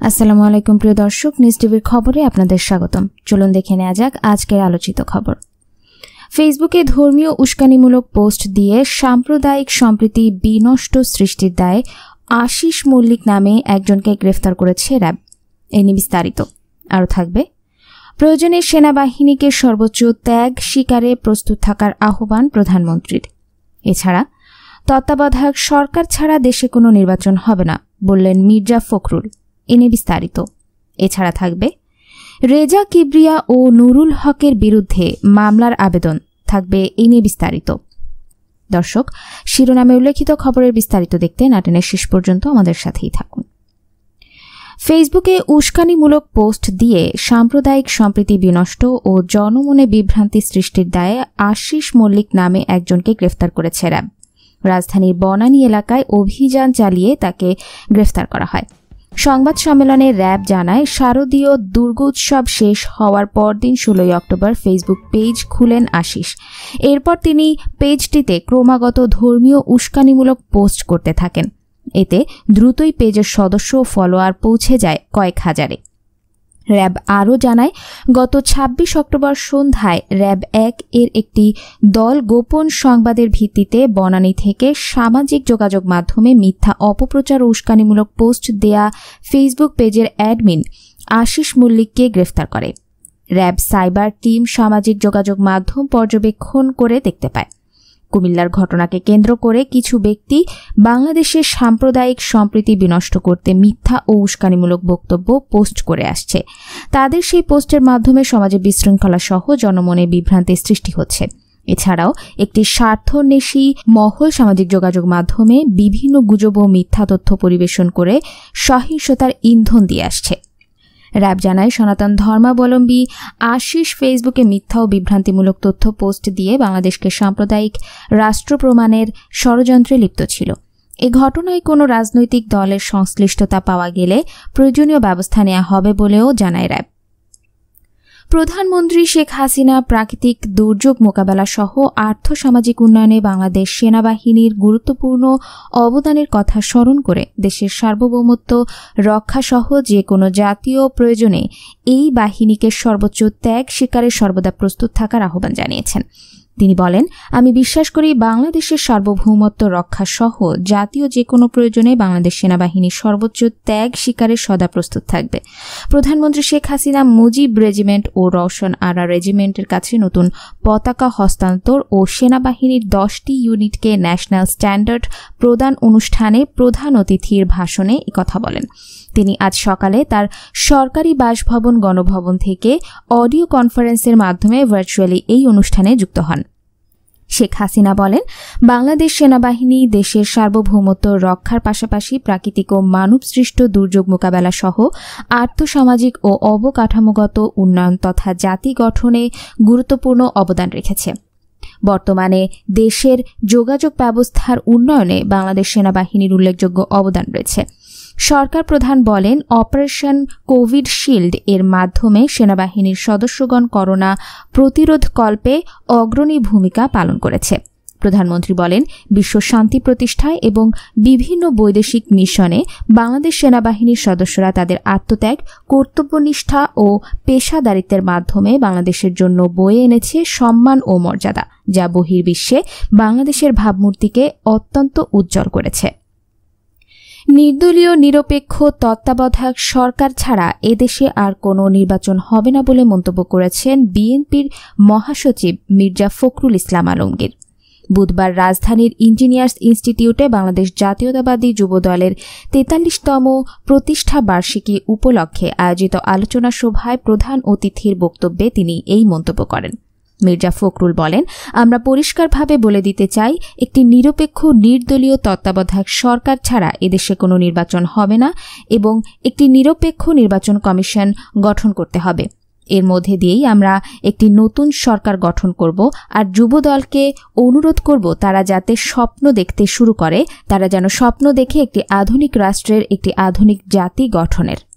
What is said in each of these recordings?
আসসালামু আলাইকুম, প্রিয় দর্শক। নিউজ টিভির খবরে আপনাদের স্বাগতম। চলুন দেখে নেওয়া যাক আজকের আলোচিত খবর। ফেসবুকে ধর্মীয় উস্কানিমূলক পোস্ট দিয়ে সাম্প্রদায়িক সম্প্রীতি বিনষ্ট সৃষ্টির দায়ে আশিস মল্লিক নামে একজনকে গ্রেফতার করেছে র্যাব। এ বিস্তারিত। আরও থাকবে, প্রয়োজনে সেনাবাহিনীকে সর্বোচ্চ ত্যাগ স্বীকারে প্রস্তুত থাকার আহ্বান প্রধানমন্ত্রীর। এছাড়া তত্ত্বাবধায়ক সরকার ছাড়া দেশে কোনো নির্বাচন হবে না, বললেন মির্জা ফখরুল, এনে বিস্তারিত। এছাড়া থাকবে, রেজা কিবরিয়া ও নুরুল হকের বিরুদ্ধে মামলার আবেদন, থাকবে এ নিয়ে বিস্তারিত। দর্শক, শিরোনামে উল্লেখিত খবরের বিস্তারিত দেখতে নাটেনের শেষ পর্যন্ত আমাদের সাথেই থাকুন। ফেসবুকে উস্কানিমূলক পোস্ট দিয়ে সাম্প্রদায়িক সম্প্রীতি বিনষ্ট ও জনমনে বিভ্রান্তি সৃষ্টির দায়ে আশিস মল্লিক নামে একজনকে গ্রেফতার করেছে র্যাব। রাজধানীর বনানী এলাকায় অভিযান চালিয়ে তাকে গ্রেফতার করা হয়। সংবাদ সম্মেলনে র্যাব জানায়, শারদীয় দুর্গোৎসব শেষ হওয়ার পরদিন ষোলোই অক্টোবর ফেসবুক পেজ খুলেন আশিস। এরপর তিনি পেজটিতে ক্রমাগত ধর্মীয় উস্কানিমূলক পোস্ট করতে থাকেন। এতে দ্রুতই পেজের সদস্য ফলোয়ার পৌঁছে যায় কয়েক হাজারে। র্যাব আরও জানায়, গত ২৬ অক্টোবর সন্ধ্যায় র্যাব এক এর একটি দল গোপন সংবাদের ভিত্তিতে বনানী থেকে সামাজিক যোগাযোগ মাধ্যমে মিথ্যা অপপ্রচার ও উস্কানিমূলক পোস্ট দেয়া ফেসবুক পেজের অ্যাডমিন আশিস মল্লিককে গ্রেফতার করে। র্যাব সাইবার টিম সামাজিক যোগাযোগ মাধ্যম পর্যবেক্ষণ করে দেখতে পায়। কুমিল্লার ঘটনাকে কেন্দ্র করে কিছু ব্যক্তি বাংলাদেশের সাম্প্রদায়িক সম্প্রীতি বিনষ্ট করতে মিথ্যা ও উস্কানিমূলক বক্তব্য পোস্ট করে আসছে। তাদের সেই পোস্টের মাধ্যমে সমাজে বিশৃঙ্খলা সহ জনমনে বিভ্রান্তির সৃষ্টি হচ্ছে। এছাড়াও একটি স্বার্থন্বেষী মহল সামাজিক যোগাযোগ মাধ্যমে বিভিন্ন গুজব ও মিথ্যা তথ্য পরিবেশন করে সহিংসতার ইন্ধন দিয়ে আসছে। র্যাব জানায়, সনাতন ধর্মাবলম্বী আশিস ফেসবুকে মিথ্যা ও বিভ্রান্তিমূলক তথ্য পোস্ট দিয়ে বাংলাদেশকে সাম্প্রদায়িক রাষ্ট্র প্রমাণের ষড়যন্ত্রে লিপ্ত ছিল। এ ঘটনায় কোনো রাজনৈতিক দলের সংশ্লিষ্টতা পাওয়া গেলে প্রয়োজনীয় ব্যবস্থা নেওয়া হবে বলেও জানায় র্যাব। প্রধানমন্ত্রী শেখ হাসিনা প্রাকৃতিক দুর্যোগ মোকাবেলা সহ আর্থ সামাজিক উন্নয়নে বাংলাদেশ সেনাবাহিনীর গুরুত্বপূর্ণ অবদানের কথা স্মরণ করে দেশের সার্বভৌমত্ব রক্ষাসহ যে কোনো জাতীয় প্রয়োজনে এই বাহিনীকে সর্বোচ্চ ত্যাগ শিকারে সর্বদা প্রস্তুত থাকার আহ্বান জানিয়েছেন। তিনি বলেন, আমি বিশ্বাস করি বাংলাদেশের সার্বভৌমত্ব রক্ষা সহ জাতীয় যে কোনো প্রয়োজনে বাংলাদেশ সেনাবাহিনী সর্বোচ্চ ত্যাগ স্বীকারের সদা প্রস্তুত থাকবে। প্রধানমন্ত্রী শেখ হাসিনা মুজিব রেজিমেন্ট ও রওশন আরা রেজিমেন্টের কাছে নতুন পতাকা হস্তান্তর ও সেনাবাহিনীর দশটি ইউনিটকে ন্যাশনাল স্ট্যান্ডার্ড প্রদান অনুষ্ঠানে প্রধান অতিথির ভাষণে কথা বলেন। তিনি আজ সকালে তার সরকারি বাসভবন গণভবন থেকে অডিও কনফারেন্সের মাধ্যমে ভার্চুয়ালি এই অনুষ্ঠানে যুক্ত হন। শেখ হাসিনা বলেন, বাংলাদেশ সেনাবাহিনী দেশের সার্বভৌমত্ব রক্ষার পাশাপাশি প্রাকৃতিক ও মানবসৃষ্ট দুর্যোগ মোকাবেলা সহ আর্থসামাজিক ও অবকাঠামোগত উন্নয়ন তথা জাতি গঠনে গুরুত্বপূর্ণ অবদান রেখেছে। বর্তমানে দেশের যোগাযোগ ব্যবস্থার উন্নয়নে বাংলাদেশ সেনাবাহিনীর উল্লেখযোগ্য অবদান রয়েছে। সরকার প্রধান বলেন, অপারেশন কোভিড শিল্ড এর মাধ্যমে সেনাবাহিনীর সদস্যগণ করোনা প্রতিরোধ কল্পে অগ্রণী ভূমিকা পালন করেছে। প্রধানমন্ত্রী বলেন, বিশ্ব শান্তি প্রতিষ্ঠায় এবং বিভিন্ন বৈদেশিক মিশনে বাংলাদেশ সেনাবাহিনীর সদস্যরা তাদের আত্মত্যাগ, কর্তব্যনিষ্ঠা ও পেশাদারিত্বের মাধ্যমে বাংলাদেশের জন্য বয়ে এনেছে সম্মান ও মর্যাদা, যা বহির্বিশ্বে বাংলাদেশের ভাবমূর্তিকে অত্যন্ত উজ্জ্বল করেছে। নির্দলীয়, নিরপেক্ষ তত্ত্বাবধায়ক সরকার ছাড়া এদেশে আর কোনো নির্বাচন হবে না বলে মন্তব্য করেছেন বিএনপির মহাসচিব মির্জা ফখরুল ইসলাম আলমগীর। বুধবার রাজধানীর ইঞ্জিনিয়ার্স ইনস্টিটিউটে বাংলাদেশ জাতীয়তাবাদী যুব দলের তেতাল্লিশতম প্রতিষ্ঠা বার্ষিকী উপলক্ষে আয়োজিত আলোচনা সভায় প্রধান অতিথির বক্তব্যে তিনি এই মন্তব্য করেন। মির্জা ফখরুল বলেন, আমরা পরিষ্কারভাবে বলে দিতে চাই, একটি নিরপেক্ষ, নির্দলীয় তত্ত্বাবধায়ক সরকার ছাড়া এদেশে কোনো নির্বাচন হবে না এবং একটি নিরপেক্ষ নির্বাচন কমিশন গঠন করতে হবে। এর মধ্যে দিয়েই আমরা একটি নতুন সরকার গঠন করব আর যুব দলকে অনুরোধ করব তারা যাতে স্বপ্ন দেখতে শুরু করে, তারা যেন স্বপ্ন দেখে একটি আধুনিক রাষ্ট্রের, একটি আধুনিক জাতি গঠনের।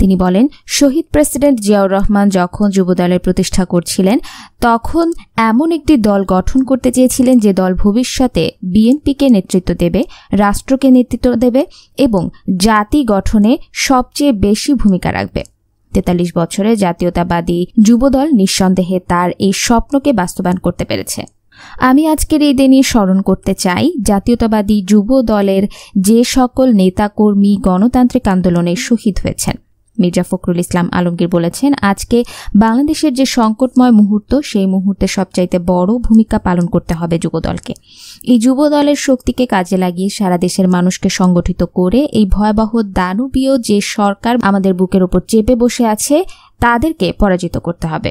তিনি বলেন, শহীদ প্রেসিডেন্ট জিয়াউর রহমান যখন যুবদলের প্রতিষ্ঠা করছিলেন, তখন এমন একটি দল গঠন করতে চেয়েছিলেন যে দল ভবিষ্যতে বিএনপিকে নেতৃত্ব দেবে, রাষ্ট্রকে নেতৃত্ব দেবে এবং জাতি গঠনে সবচেয়ে বেশি ভূমিকা রাখবে। তেতাল্লিশ বছরে জাতীয়তাবাদী যুবদল নিঃসন্দেহে তার এই স্বপ্নকে বাস্তবায়ন করতে পেরেছে। আমি আজকের এই দিনই স্মরণ করতে চাই, জাতীয়তাবাদী যুব দলের যে সকল নেতাকর্মী গণতান্ত্রিক আন্দোলনে শহীদ হয়েছেন। মির্জা ফখরুল ইসলাম আলমগীর বলেছেন, আজকে বাংলাদেশের যে সংকটময় মুহূর্ত, সেই মুহূর্তে সবচাইতে বড় ভূমিকা পালন করতে হবে যুবদলকে। এই যুবদলের শক্তিকে কাজে লাগিয়ে সারা দেশের মানুষকে সংগঠিত করে এই ভয়াবহ দানবীয় যে সরকার আমাদের বুকের উপর চেপে বসে আছে, তাদেরকে পরাজিত করতে হবে।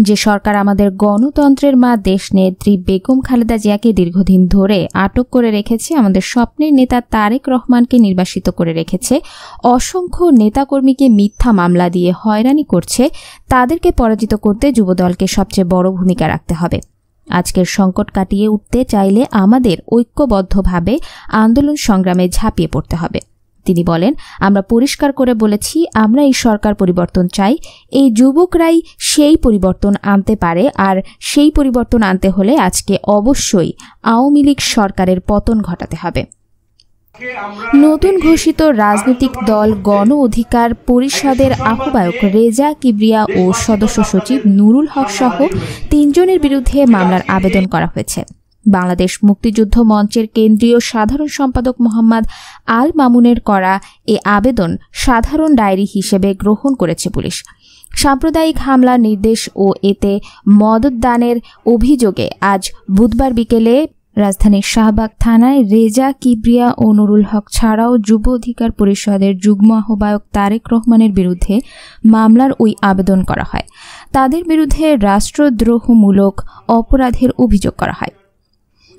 যে সরকার আমাদের গণতন্ত্রের মা দেশ নেত্রী বেগম খালেদা জিয়াকে দীর্ঘদিন ধরে আটক করে রেখেছে, আমাদের স্বপ্নের নেতা তারেক রহমানকে নির্বাসিত করে রেখেছে, অসংখ্য নেতাকর্মীকে মিথ্যা মামলা দিয়ে হয়রানি করছে, তাদেরকে পরাজিত করতে যুবদলকে সবচেয়ে বড় ভূমিকা রাখতে হবে। আজকের সংকট কাটিয়ে উঠতে চাইলে আমাদের ঐক্যবদ্ধভাবে আন্দোলন সংগ্রামে ঝাঁপিয়ে পড়তে হবে। তিনি বলেন, আমরা পরিষ্কার করে বলেছি, আমরা এই সরকার পরিবর্তন চাই। এই যুবকরাই সেই পরিবর্তন আনতে পারে, আর সেই পরিবর্তন আনতে হলে আজকে অবশ্যই আওয়ামী লীগ সরকারের পতন ঘটাতে হবে। নতুন ঘোষিত রাজনৈতিক দল গণ অধিকার পরিষদের আহ্বায়ক রেজা কিবরিয়া ও সদস্য সচিব নুরুল হক সহ তিনজনের বিরুদ্ধে মামলার আবেদন করা হয়েছে। বাংলাদেশ মুক্তিযুদ্ধ মঞ্চের কেন্দ্রীয় সাধারণ সম্পাদক মোহাম্মদ আল মামুনের করা এ আবেদন সাধারণ ডায়েরি হিসেবে গ্রহণ করেছে পুলিশ। সাম্প্রদায়িক হামলার নির্দেশ ও এতে মদতদানের অভিযোগে আজ বুধবার বিকেলে রাজধানীর শাহবাগ থানায় রেজা কিবরিয়া ও নুরুল হক ছাড়াও যুব অধিকার পরিষদের যুগ্ম আহ্বায়ক তারেক রহমানের বিরুদ্ধে মামলার ওই আবেদন করা হয়। তাদের বিরুদ্ধে রাষ্ট্রদ্রোহমূলক অপরাধের অভিযোগ করা হয়।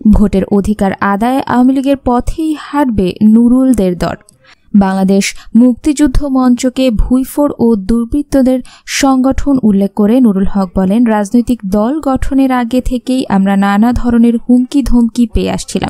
ভোটের অধিকার আদায় আওয়ামী লীগের পথেই হারবে নুরুলদের দর বাংলাদেশ মুক্তিযুদ্ধ মঞ্চকে ভুইফোর ও দুর্বৃত্তদের সংগঠন উল্লেখ করে নুরুল হক বলেন, রাজনৈতিক দল গঠনের আগে থেকেই আমরা নানা ধরনের হুমকি ধমকি পেয়ে আসছিলাম।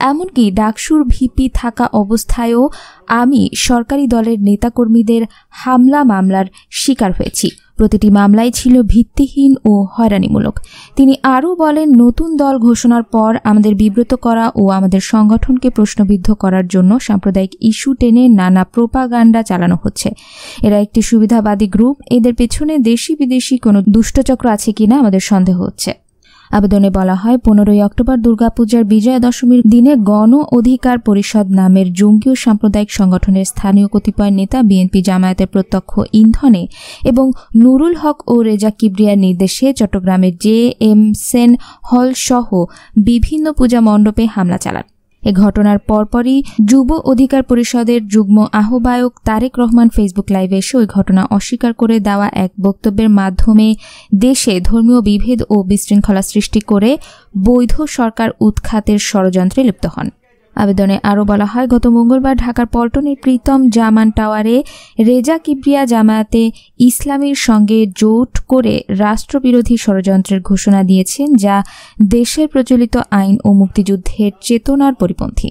এমনকি ডাকসুর ভিপি থাকা অবস্থায়ও আমি সরকারি দলের নেতাকর্মীদের হামলা মামলার শিকার হয়েছি। প্রতিটি মামলাই ছিল ভিত্তিহীন ও হয়রানিমূলক। তিনি আরও বলেন, নতুন দল ঘোষণার পর আমাদের বিব্রত করা ও আমাদের সংগঠনকে প্রশ্নবিদ্ধ করার জন্য সাম্প্রদায়িক ইস্যু টেনে নানা প্রোপাগান্ডা চালানো হচ্ছে। এরা একটি সুবিধাবাদী গ্রুপ। এদের পেছনে দেশি বিদেশি কোনো দুষ্টচক্র আছে কিনা আমাদের সন্দেহ হচ্ছে। আবেদনে বলা হয়, পনেরোই অক্টোবর দুর্গাপূজার বিজয়া দশমীর দিনে গণ অধিকার পরিষদ নামের জঙ্গীয় সাম্প্রদায়িক সংগঠনের স্থানীয় কতিপয় নেতা বিএনপি জামায়াতের প্রত্যক্ষ ইন্ধনে এবং নুরুল হক ও রেজা কিবরিয়ার নির্দেশে চট্টগ্রামের জে এম সেন হল সহ বিভিন্ন পূজা মণ্ডপে হামলা চালান। এ ঘটনার পরপরই যুব অধিকার পরিষদের যুগ্ম আহ্বায়ক তারেক রহমান ফেসবুক লাইভে এসে ওই ঘটনা অস্বীকার করে দেওয়া এক বক্তব্যের মাধ্যমে দেশে ধর্মীয় বিভেদ ও বিশৃঙ্খলা সৃষ্টি করে বৈধ সরকার উৎখাতের ষড়যন্ত্রে লিপ্ত হন। আবেদনে আরও বলা হয়, গত মঙ্গলবার ঢাকার পল্টনের প্রীতম জামান টাওয়ারে রেজা কিবরিয়া জামায়াতে ইসলামীর সঙ্গে জোট করে রাষ্ট্রবিরোধী ষড়যন্ত্রের ঘোষণা দিয়েছেন, যা দেশের প্রচলিত আইন ও মুক্তিযুদ্ধের চেতনার পরিপন্থী।